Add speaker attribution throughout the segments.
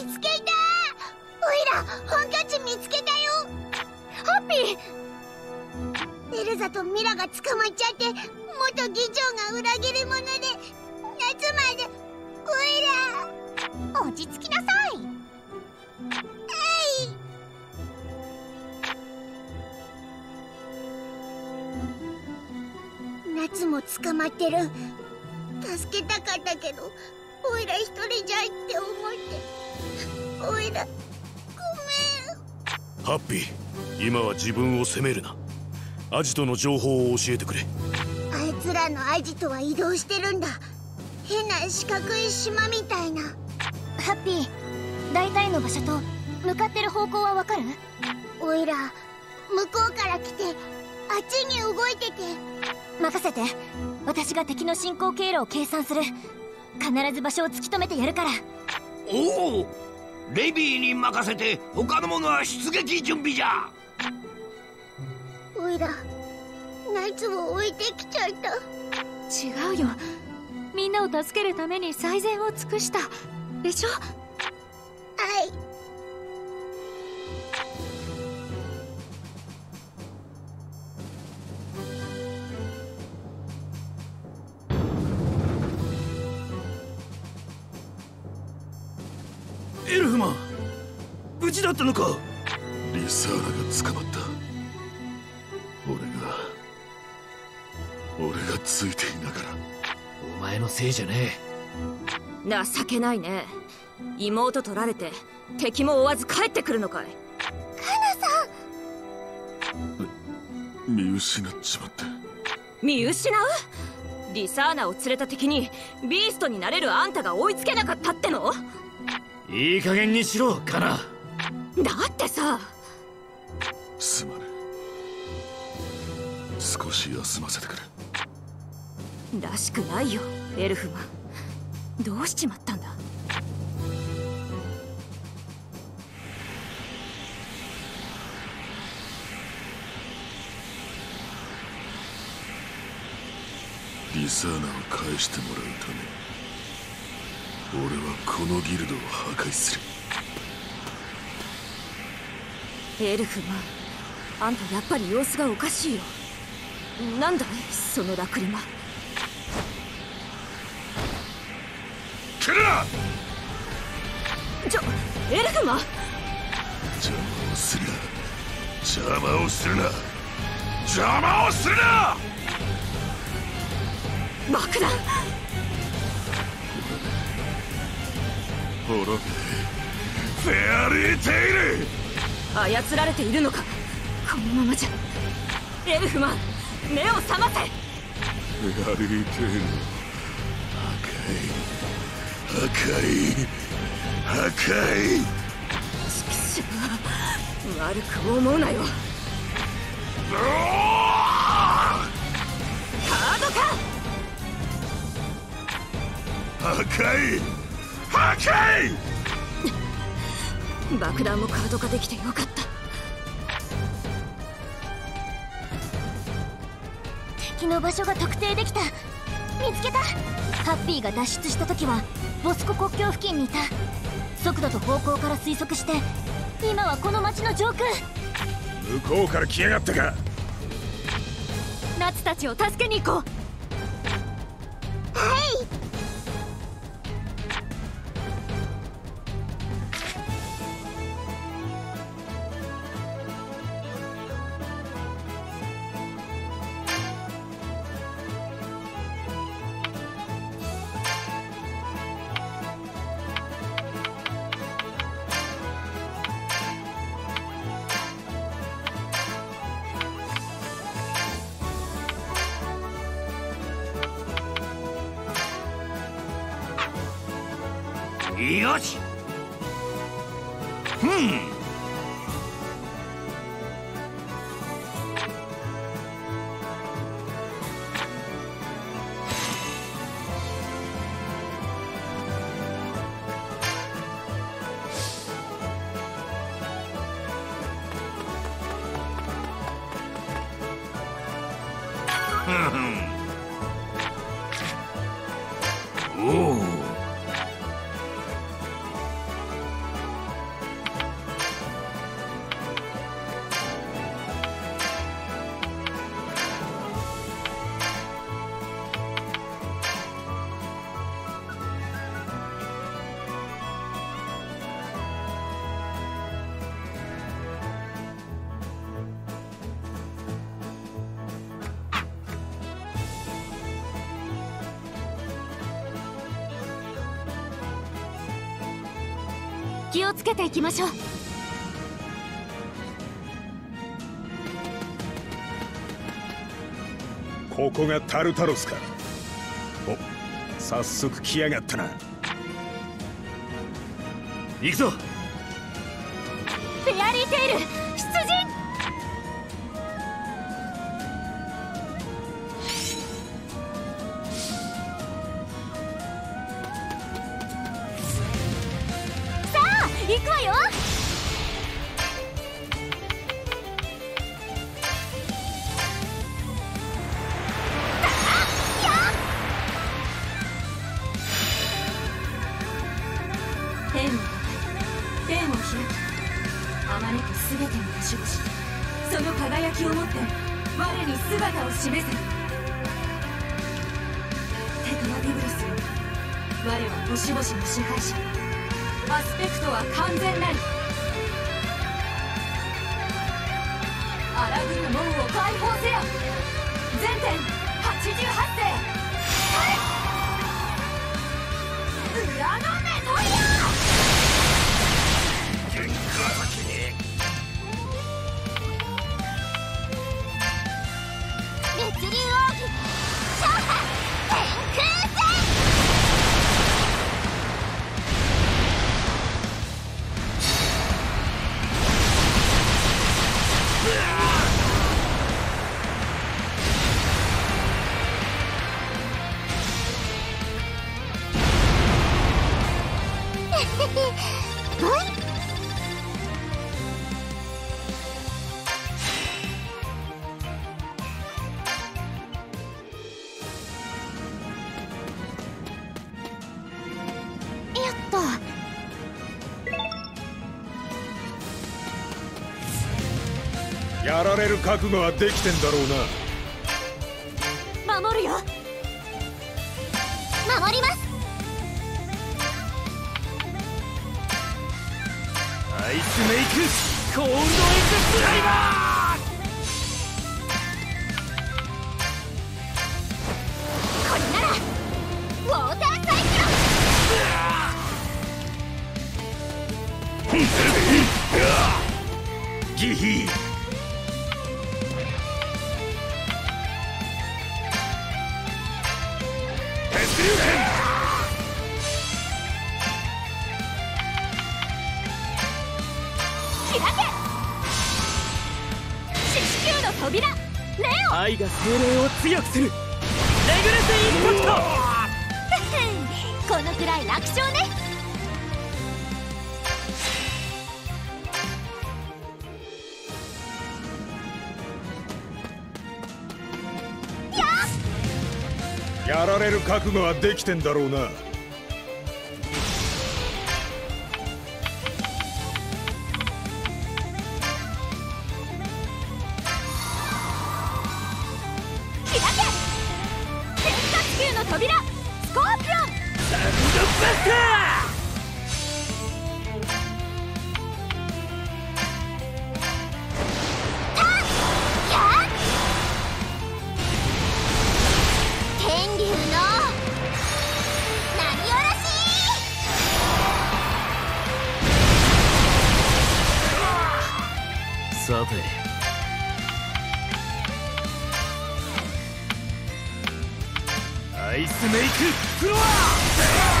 Speaker 1: 見つけた。おいら本拠地見つけたよ。
Speaker 2: ハッピ
Speaker 1: ー。エルザとミラが捕まっちゃって元議長が裏切り者で夏まで。おいら
Speaker 2: 落ち着きなさい。
Speaker 1: 夏も捕まってる。助けたかったけどおいら一人じゃいって思って。おいらごめん。
Speaker 3: ハッピー今は自分を責めるな。アジトの情報を教えてくれ。
Speaker 1: あいつらのアジトは移動してるんだ。変な四角い島みたいな。
Speaker 2: ハッピー大体の場所と向かってる方向はわかる？
Speaker 1: おいら向こうから来てあっちに動いてて。
Speaker 2: 任せて。私が敵の進行経路を計算する。必ず場所を突き止めてやるから。
Speaker 4: おおレビーに任せて他の者は出撃準備じゃ。
Speaker 1: おいらナイツを置いてきちゃった。
Speaker 2: 違うよ。みんなを助けるために最善を尽くした。でしょ？
Speaker 1: はい
Speaker 5: だったのか？
Speaker 3: リサーラが捕まった。俺が俺がついていながら。
Speaker 4: お前のせいじゃね
Speaker 6: え。情けないね。妹取られて敵も追わず帰ってくるのかい。
Speaker 1: カナ
Speaker 3: さん。見失っちまって。
Speaker 6: 見失う？リサーナを連れた敵にビーストになれるあんたが追いつけなかったっての？
Speaker 5: いい加減にしろカナ
Speaker 6: だってさ。
Speaker 3: すまぬ少し休ませてくれ。
Speaker 6: らしくないよエルフマン。どうしちまったんだ。
Speaker 3: リサーナを返してもらうため俺はこのギルドを破壊する
Speaker 6: エルフマンあんたやっぱり様子がおかしいよ。なんだいそのラクリマ
Speaker 3: 来るな！
Speaker 6: ちょエルフマン
Speaker 3: 邪魔をするな。邪魔をするな。邪魔をするな！
Speaker 6: 爆弾。
Speaker 3: 滅べフェアリーテイル
Speaker 6: 操られているのか。このままじゃ。エルフマン目を覚ませ。
Speaker 3: フェアリーテイル破壊破壊破壊
Speaker 6: 畜生悪く思うなよ。カードか。
Speaker 3: 破壊破壊
Speaker 6: 爆弾もカード化できてよかった。
Speaker 2: 敵の場所が特定できた。見つけた。ハッピーが脱出した時はボスコ国境付近にいた。速度と方向から推測して今はこの町の上空。
Speaker 3: 向こうから来やがったか。
Speaker 2: 夏たちを助けに行こう。
Speaker 1: はい
Speaker 7: 気をつけていきましょう。
Speaker 8: ここがタルタロスか。お早速来やがったな。
Speaker 2: 行くぞ。
Speaker 7: フェアリーテイル
Speaker 1: 全点88世。裏のメトリア
Speaker 8: 覚悟はできてんだろうな。
Speaker 7: 守るよ。
Speaker 9: 守ります。
Speaker 2: アイスメイクコールドエクスライバ
Speaker 9: これならウォーターサイクロン。
Speaker 2: ー ギヒー精霊を強くする。レグレスインパクト。
Speaker 7: このくらい楽勝ね。
Speaker 8: やられる覚悟はできてんだろうな
Speaker 2: さて。アイスメイクフロア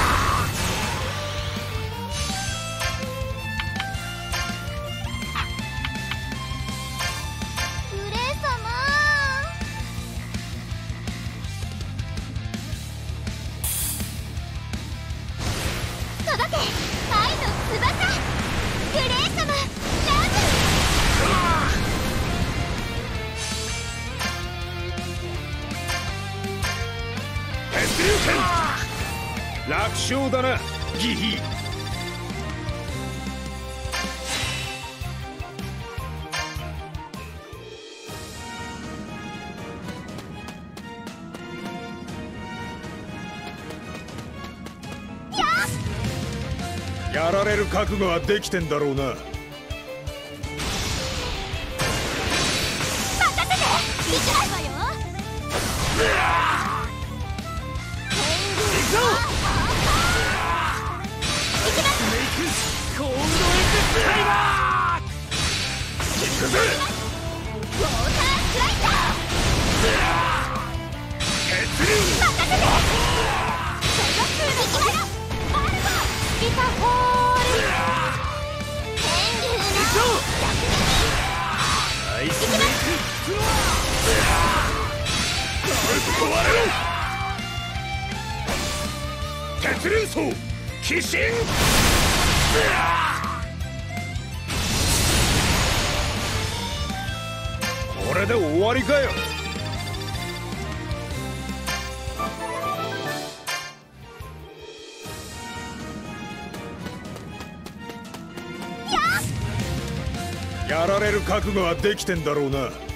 Speaker 8: 覚悟はできてんだろうな。血流層鬼神。
Speaker 2: これで終わりかよ。やられる覚悟はできてんだろうな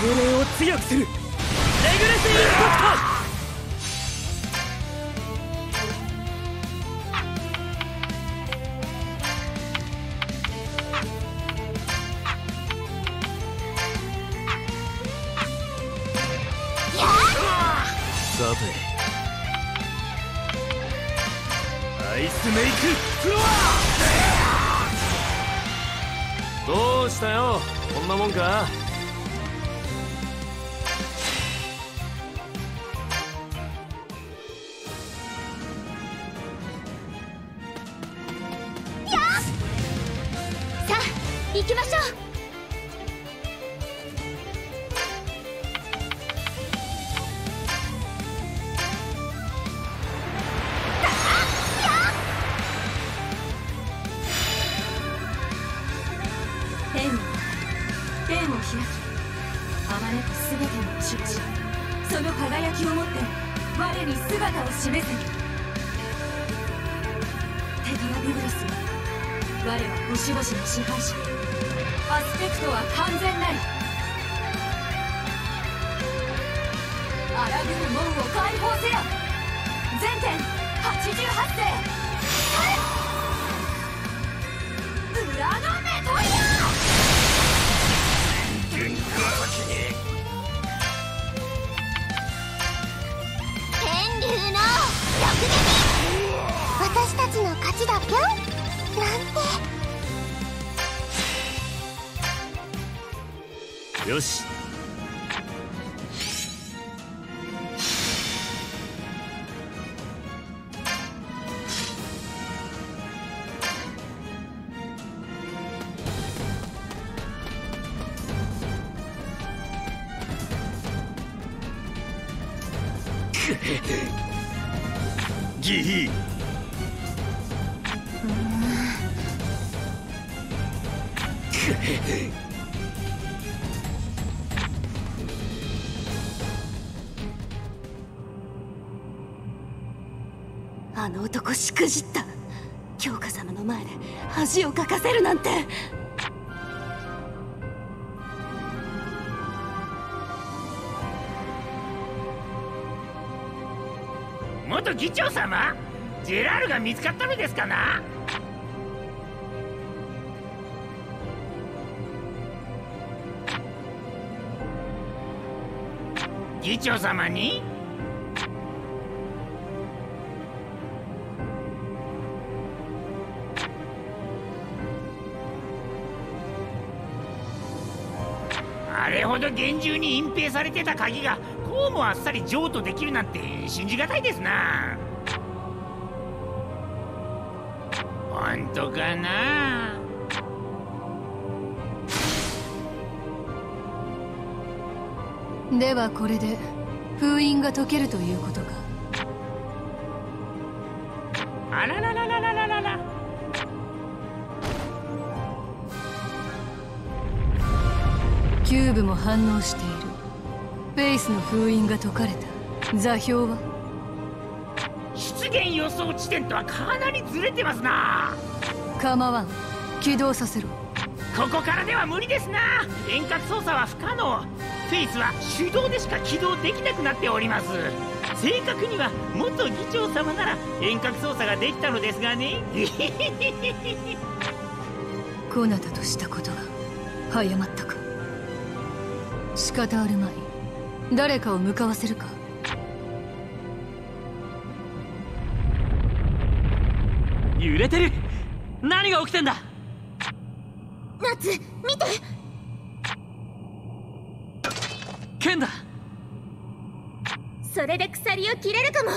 Speaker 7: 精霊を強くする。レグレスインパクトさて。アイスメイクフロアどうしたよ。こんなもんか。
Speaker 2: ギヒ。
Speaker 10: あの男しくじった。京香様の前で恥をかかせるなんて。
Speaker 4: 元議長様？ジェラールが見つかったのですかな？議長様に？あれほど厳重に隠蔽されてた鍵がうもあっさり譲渡できるなんて信じがたいですな。本当かな？
Speaker 11: ではこれで封印が解けるということか。
Speaker 4: あらららららららら。
Speaker 11: キューブも反応しているフェイスの封印が解かれた。座標は？
Speaker 4: 出現予想地点とはかなりずれてますな。
Speaker 11: 構わん。起動させろ。
Speaker 4: ここからでは無理ですな。遠隔操作は不可能。フェイスは手動でしか起動できなくなっております。正確には元議長様なら遠隔操作ができたのですがね。
Speaker 11: こなたとしたことが早まったか。仕方あるまい誰かを向かわせるか。
Speaker 4: 揺れてる。何が起きてんだ。
Speaker 1: 夏見て。
Speaker 4: 剣だ。
Speaker 1: それで鎖を切れるかも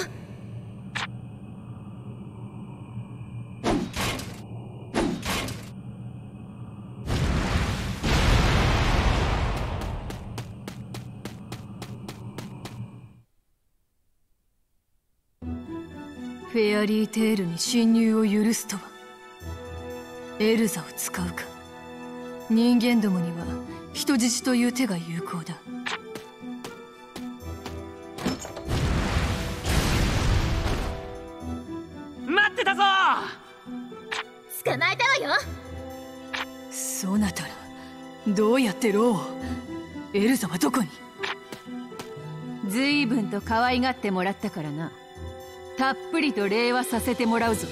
Speaker 11: フェアリーテールに侵入を許すとは。エルザを使うか。人間どもには人質という手が有効だ。
Speaker 4: 待ってたぞ！
Speaker 1: 捕まえたわよ。
Speaker 11: そうなったらどうやってローを？エルザはどこに？
Speaker 12: 随分と可愛がってもらったからなたっぷりと礼はさせてもらうぞ。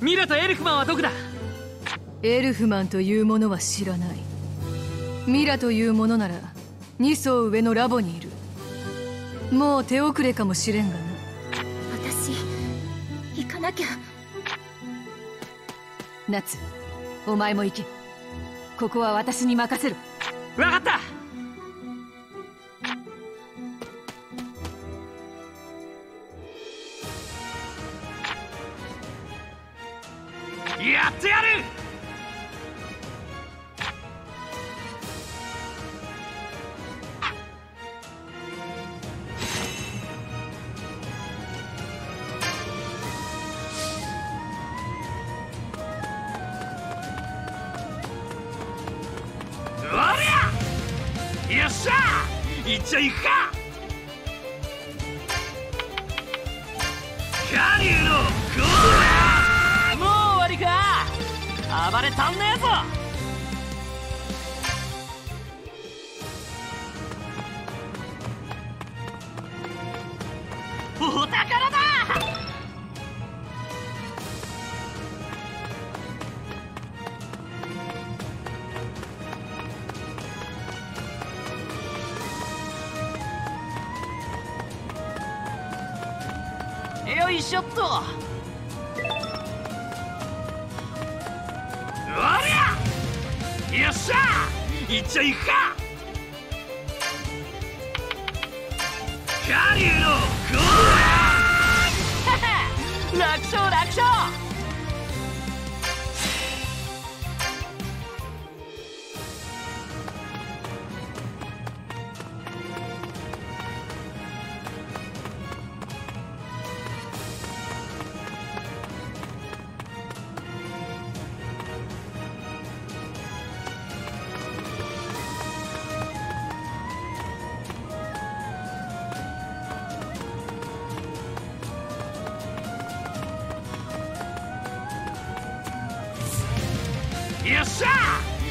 Speaker 4: ミラとエルフマンはどこだ？
Speaker 11: エルフマンというものは知らない。ミラというものなら2層上のラボにいる。もう手遅れかもしれんがな。
Speaker 1: 私行かなきゃ。
Speaker 12: 夏お前も行け。ここは私に任せろ。
Speaker 4: 分かった行っちゃいくか！カリュウのゴーもう終わりか！暴れたんねえぞ！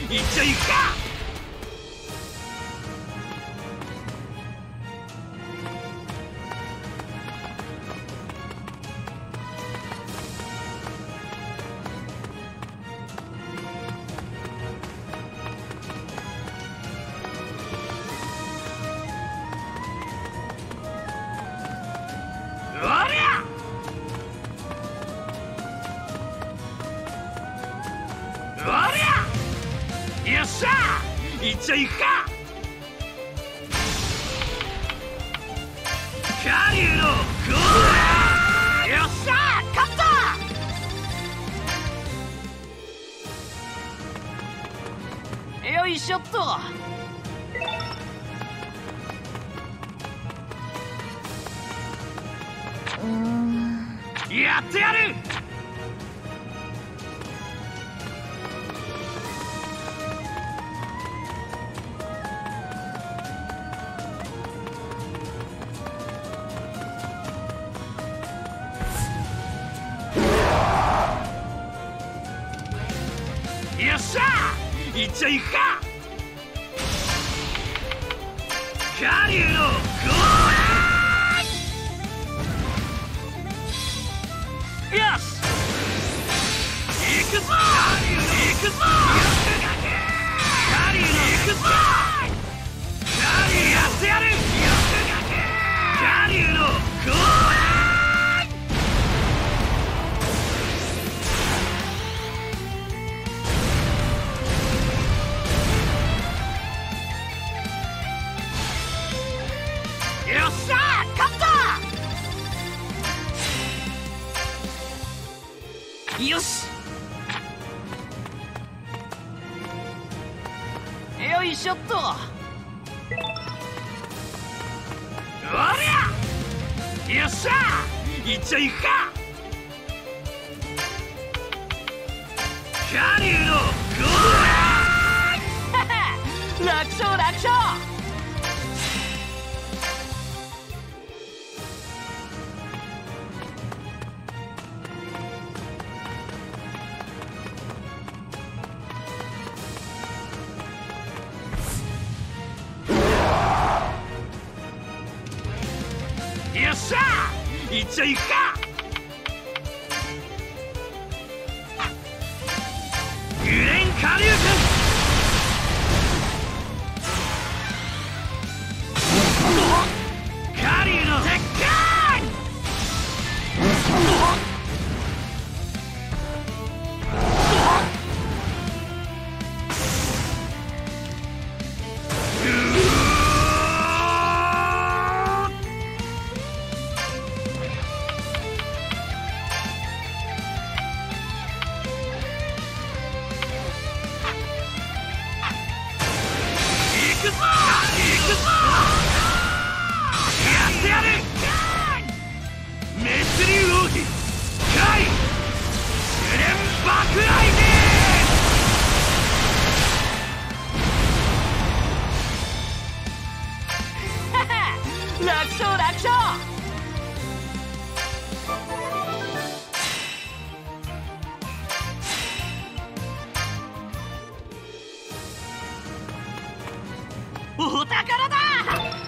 Speaker 4: 行っちゃいくか？っちゃいのゴーよし！行くぞ！行くぞ！ちゃいくか！お宝だ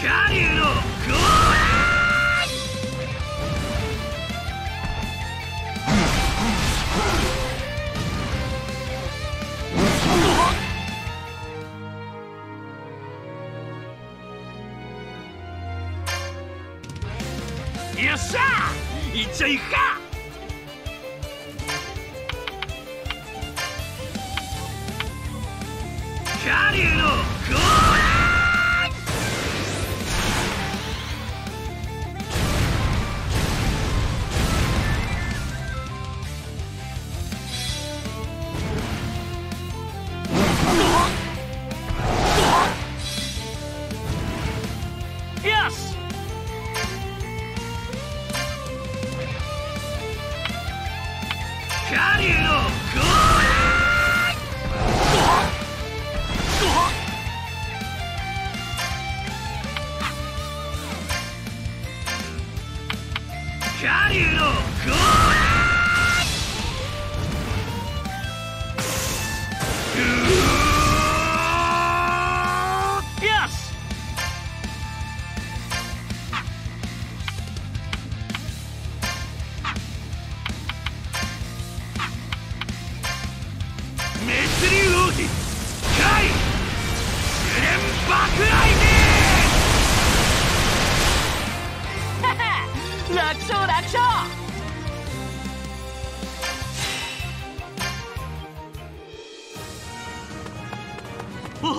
Speaker 4: よっしゃいっちゃいか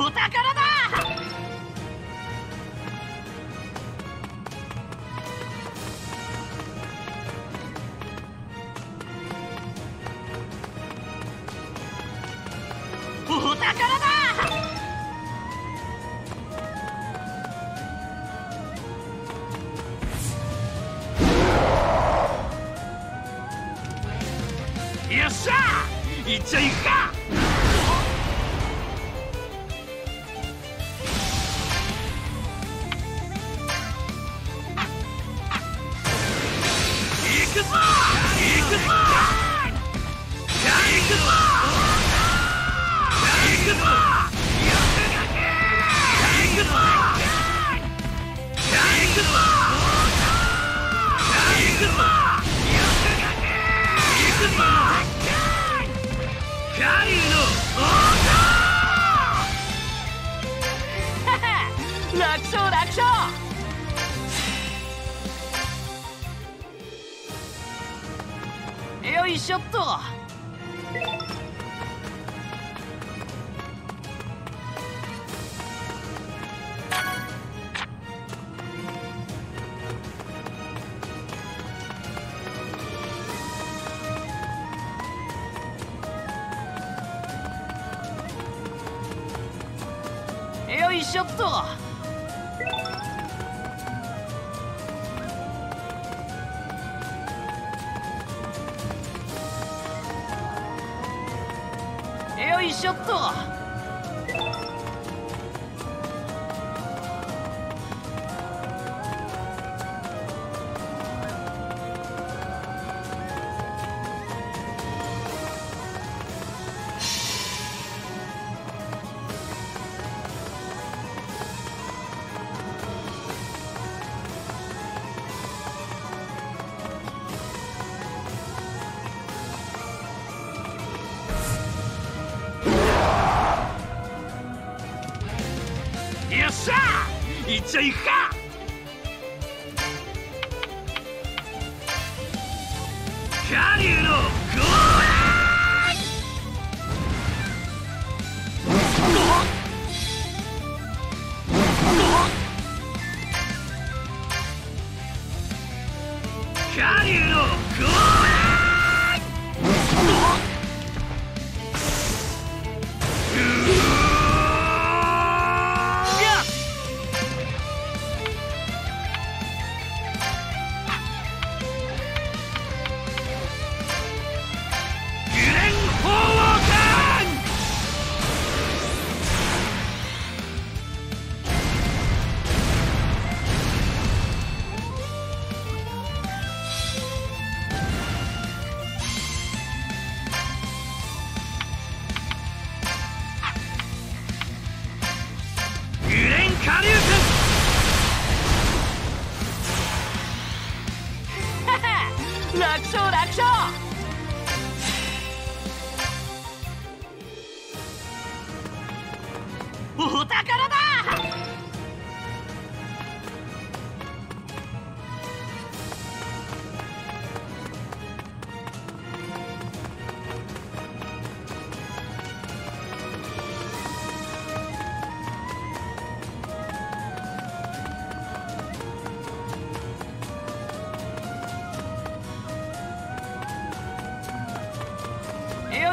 Speaker 13: ¡Otácaro! 楽勝楽勝。よいしょっと。狩竜のゴー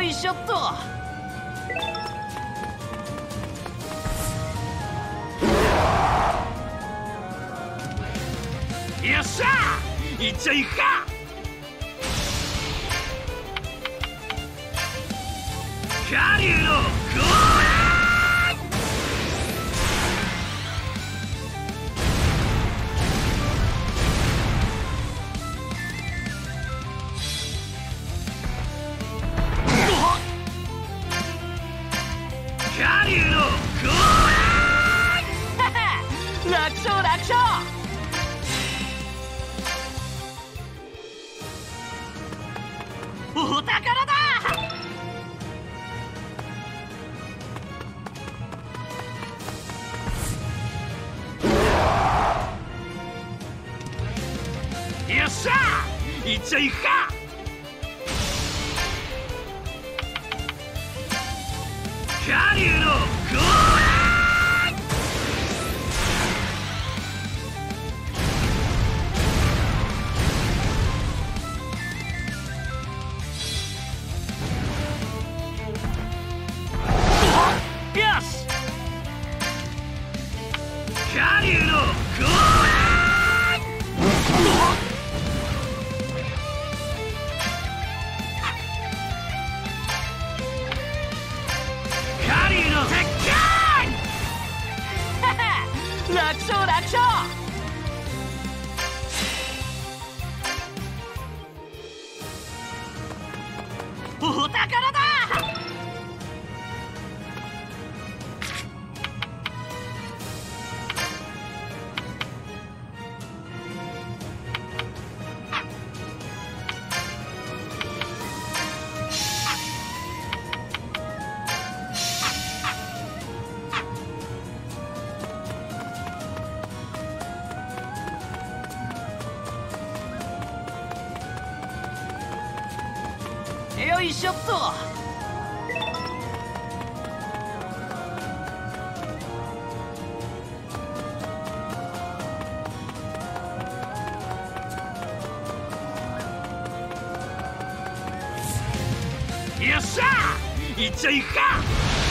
Speaker 13: いしょっと。よっしゃ行っちゃいっか！よ
Speaker 12: っしゃ行っちゃいくか!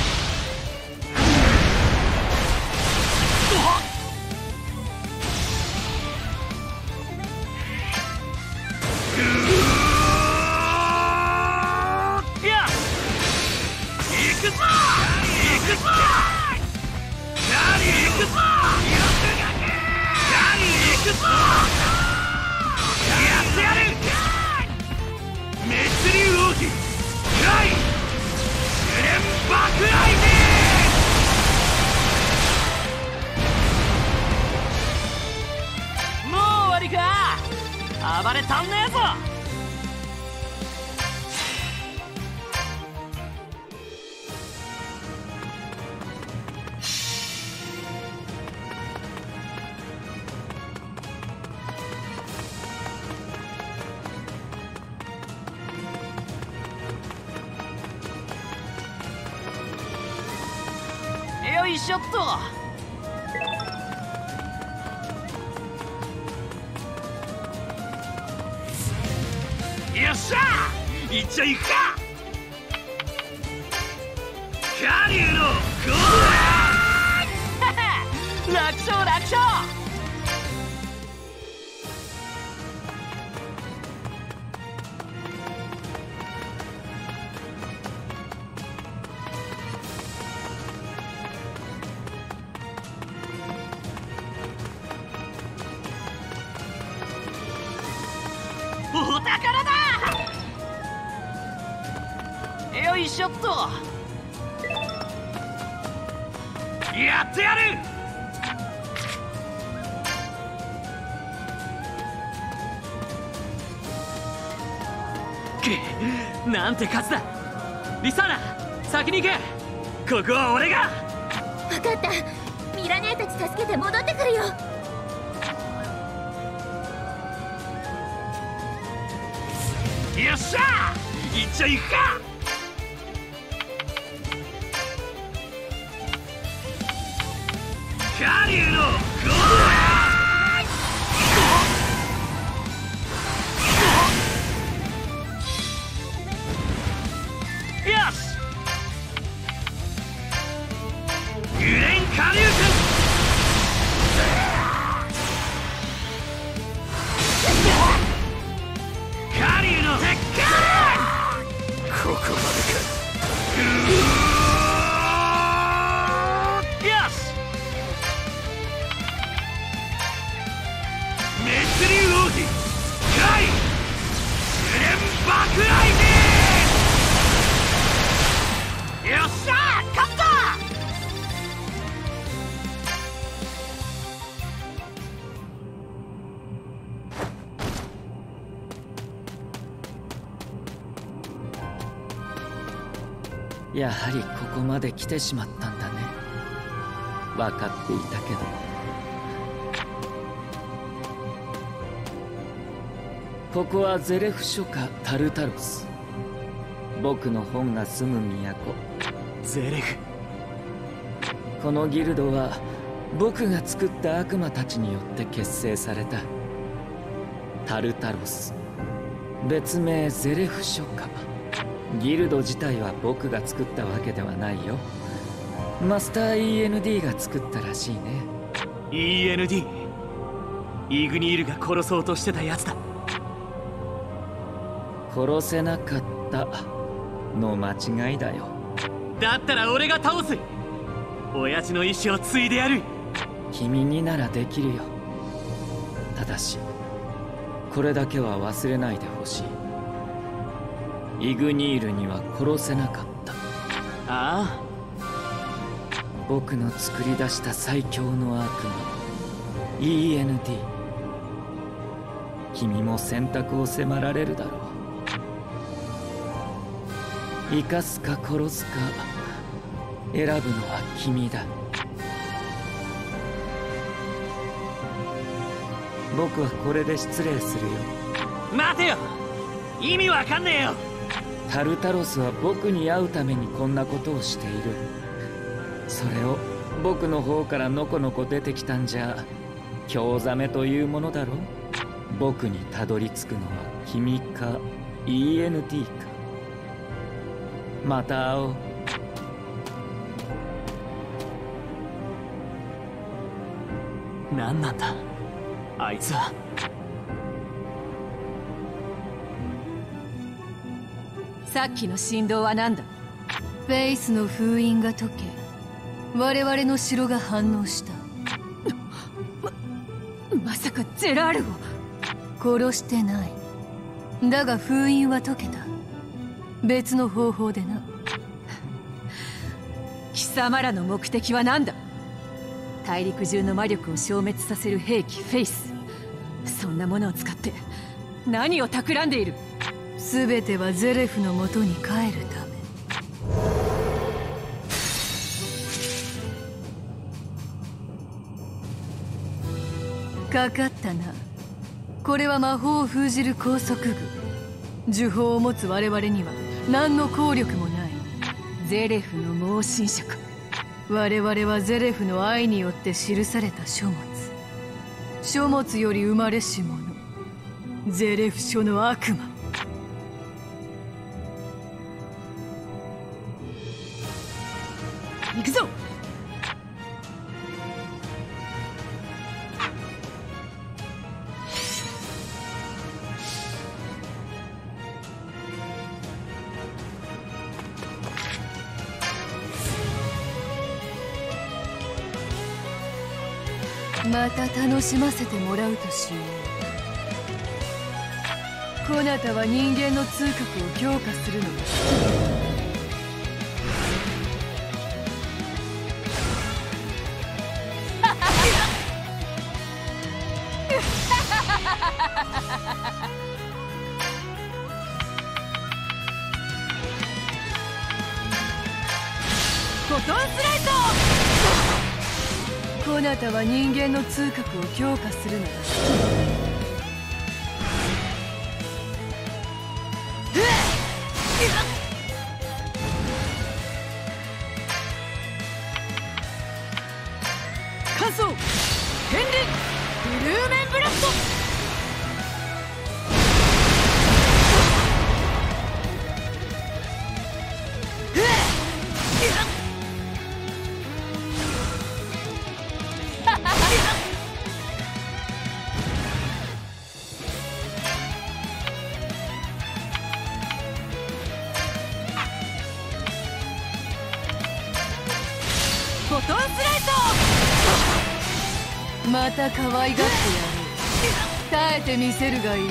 Speaker 12: く
Speaker 5: なんて数だ。リサーナ先に行け。ここは俺が。
Speaker 2: 分かった。ミラ姉たち助けて戻ってくるよ。
Speaker 12: よっしゃ行っちゃいくか
Speaker 14: まで
Speaker 5: 来てしまったんだね。分かっていたけど。ここはゼレフ書家タルタロス。僕の本が住む都。ゼレフ。このギルドは僕が作った悪魔たちによって結成されたタルタロス。別名ゼレフ書家ギルド自体は僕が作ったわけではないよ。マスター END が作ったらしいね。
Speaker 15: END イグニールが殺そうとしてたやつだ。
Speaker 5: 殺せなかったの間違いだよ。
Speaker 15: だったら俺が倒す。親父の意志を継いでやる。
Speaker 5: 君にならできるよ。ただしこれだけは忘れないでほしいイグニールには殺せなかった。あ
Speaker 12: あ。
Speaker 5: 僕の作り出した最強の悪魔 END 君も選択を迫られるだろう。生かすか殺すか選ぶのは君だ。僕はこれで失礼するよ。
Speaker 12: 待てよ。意味わかんねえよ
Speaker 5: タルタロスは僕に会うためにこんなことをしている。それを僕の方からのこのこ出てきたんじゃ興ざめというものだろ僕にたどり着くのは君か ENT か。また会おう。
Speaker 12: 何なんだあいつは。
Speaker 11: さっきの振動は何だ？フェイスの封印が解け我々の城が反応した。ままさかジェラールを。殺してない。だが封印は解けた。別の方法でな。貴様らの目的は何だ？大陸中の魔力を消滅させる兵器フェイス。そんなものを使って何を企んでいる？全てはゼレフのもとに帰るため。かかったな。これは魔法を封じる拘束具。呪法を持つ我々には何の効力もない。ゼレフの盲信者か。我々はゼレフの愛によって記された書物。書物より生まれし者。ゼレフ書の悪魔。しませてもらうとしようこなたは人間の通覚を強化するのがコトンスライトどなたは人間の通覚を強化するのだ。な可愛がってやる。耐えてみせるがいい。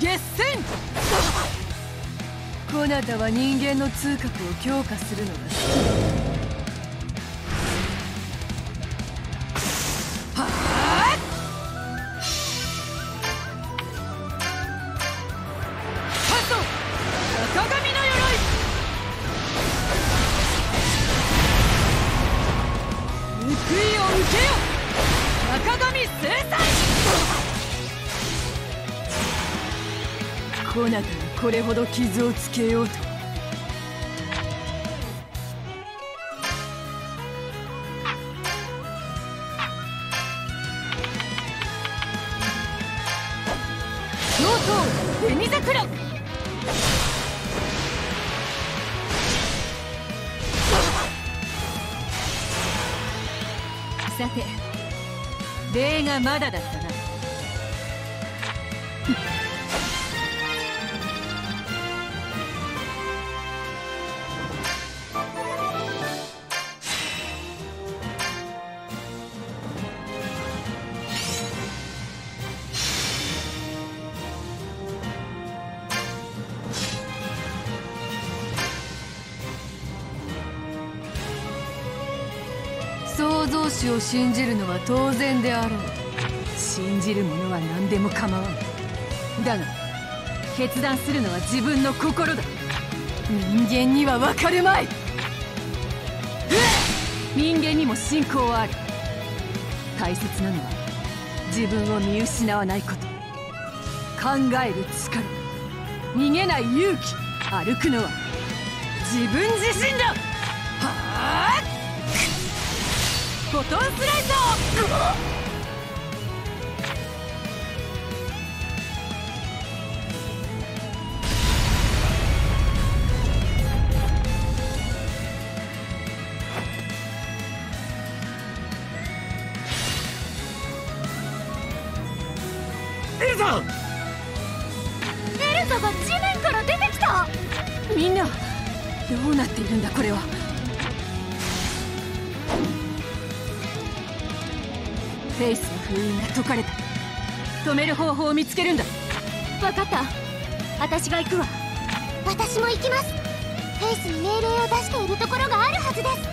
Speaker 11: 決戦こなたは人間の通覚を強化するのだハこれほど傷をつけようと創造主を信じるのは当然であろう。信じる者は何でも構わん。だが決断するのは自分の心だ。人間には分かるまい。人間にも信仰はある。大切なのは自分を見失わないこと。考える力。逃げない勇気。歩くのは自分自身だ。はあフォトンスライドを見つけるんだ。
Speaker 2: 分かった。私が行くわ。
Speaker 1: 私も行きます。フェイスに命令を出しているところがあるはずです